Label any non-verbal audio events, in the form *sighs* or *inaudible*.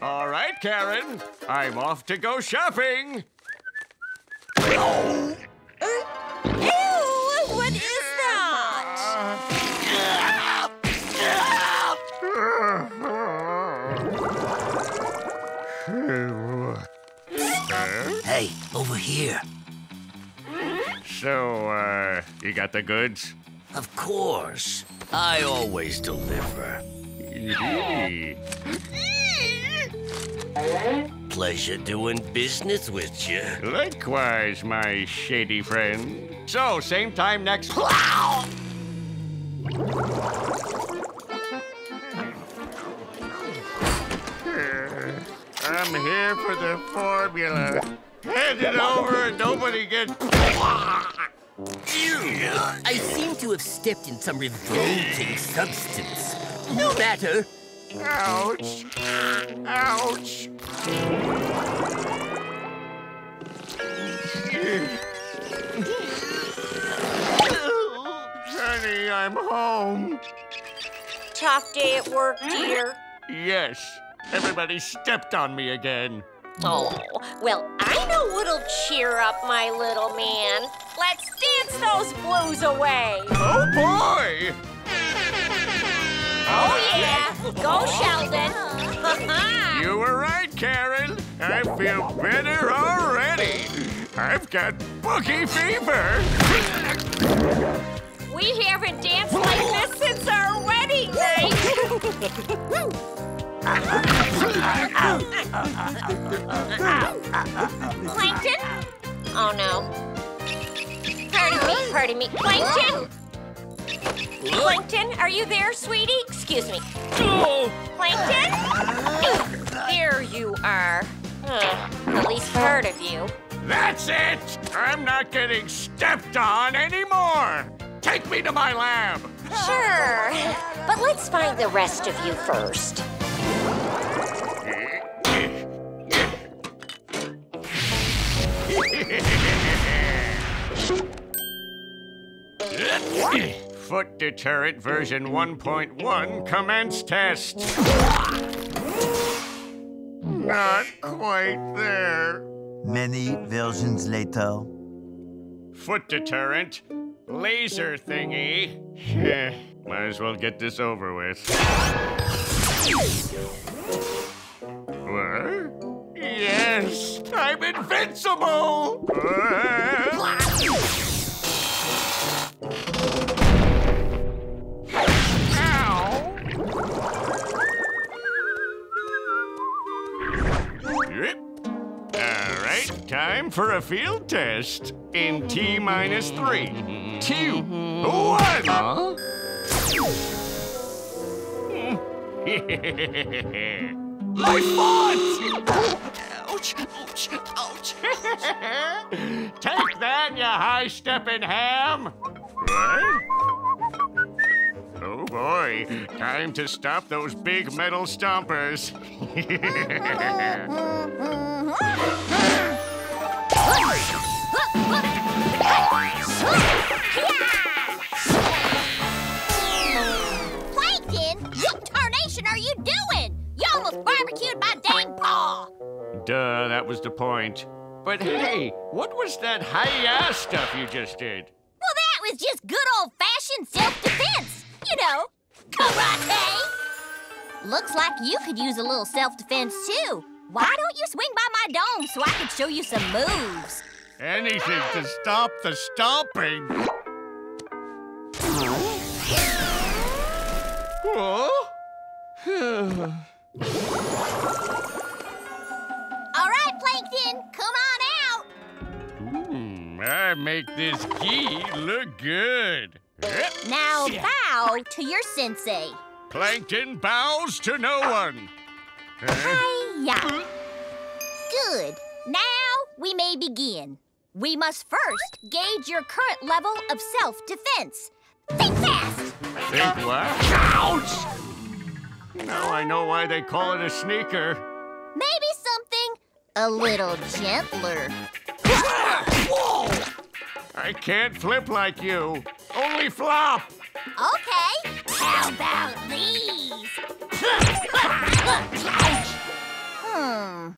All right, Karen. I'm off to go shopping. Ew! What is that? Hey, over here. So, uh, you got the goods? Of course. I always deliver. Pleasure doing business with you. Likewise, my shady friend. So, same time next. I'm here for the formula. Hand it over and nobody gets. I seem to have stepped in some revolting substance. No matter. Ouch! Ouch! Honey, I'm home. Tough day at work, dear. Yes, everybody stepped on me again. Oh, well, I know what'll cheer up my little man. Let's dance those blues away. Oh boy! Go, Sheldon. *laughs* You were right, Karen. I feel better already. I've got bookie fever. we haven't danced like this since our wedding night. Plankton? Oh, no. Pardon me, pardon me. Plankton? Plankton, are you there, sweetie? Excuse me. Plankton? There you are. At least part of you. That's it! I'm not getting stepped on anymore! Take me to my lab! Sure, but let's find the rest of you first. *laughs* Foot deterrent version 1.1 commence test. Not quite there. Many versions later. Foot deterrent, laser thingy. Eh, might as well get this over with. What? Yes, I'm invincible! All right, time for a field test. In T minus three, two, one. *laughs* My foot! Ouch, ouch, ouch. *laughs* Take that, you high-stepping ham. What? Boy, time to stop those big metal stompers. Plankton, what tarnation are you doing? You almost barbecued my dang paw. Duh, that was the point. But hey, what was that hi-ya stuff you just did? Well, that was just good old-fashioned self-defense. You know, karate. Looks like you could use a little self-defense too. Why don't you swing by my dome so I can show you some moves? Anything to stop the stomping. *sighs* All right, Plankton, come on out. Hmm, I make this gi look good. Now bow to your sensei. Plankton bows to no one. Hiya. Good. Now we may begin. We must first gauge your current level of self-defense. Think fast. Think what? Ouch! Now I know why they call it a sneaker. Maybe something a little gentler. Ah! I can't flip like you. Only flop. Okay. How about these? *laughs* hmm.